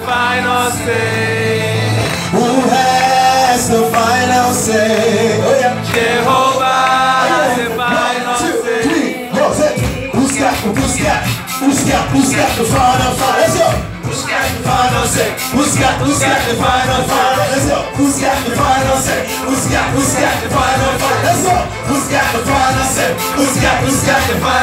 final say. Who has the final say? Oh yeah. Jehovah has the One, final two, say. three, go, say. Who's got, who's got, who's got, who's got the final, final? Let's go. Who's got the final say? Who's got, who's got the final,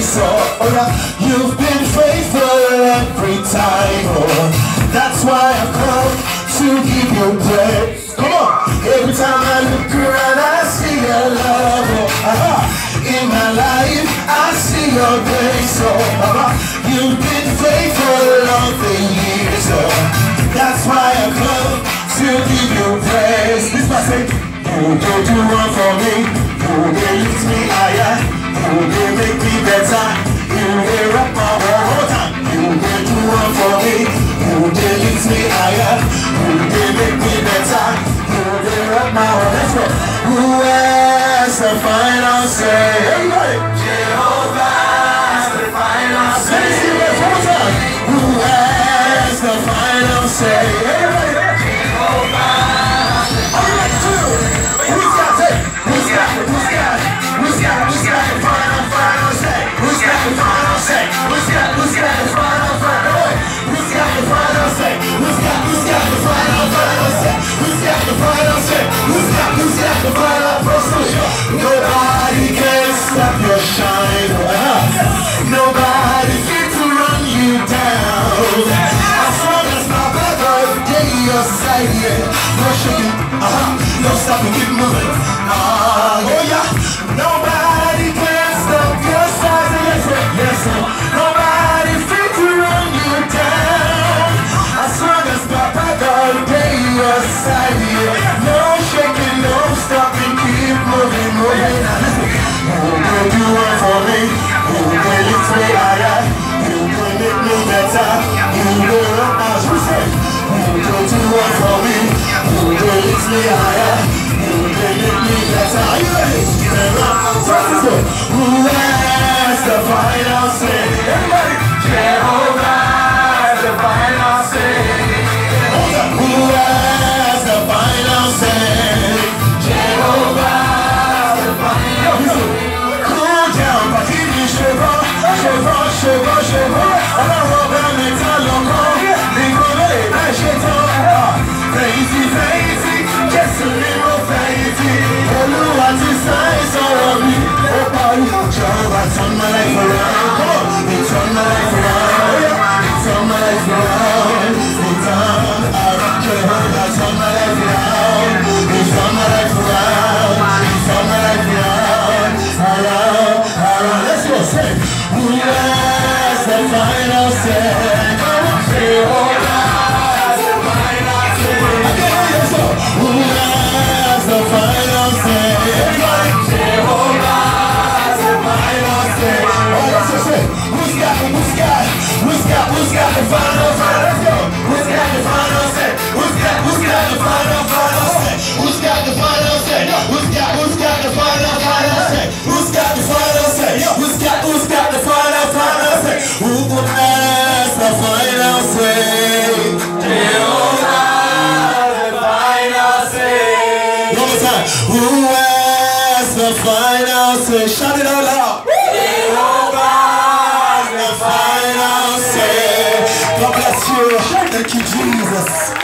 your. Oh, you've been faithful every time. That's why I've come to give you praise. Come on, every time I look around, I see your love. Uh-huh. In my life, I see your grace. Uh-huh. you've been faithful all the years. That's why I come to give you praise. This my say, you did do one for me. You lift me higher. You did make me better. You did rock my time. You did do one for me. You lift me higher. You did make me better. You did rock my world. Who has the final say? Ah, oh yeah. Nobody can stop your side, yes sir. Nobody to run you down. Day your side, yeah. No shaking, no stopping, keep moving, moving. For me. Me higher. You make me better. You. You for me. Me higher. Better. Are you final say. Let's just say, who's got, who's got, who's got, who's got the final say? Let's go. One time. Who has the final say? Shout it out loud. Jehovah has the The final say. God bless you. Thank you, Jesus.